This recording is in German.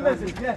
Gel.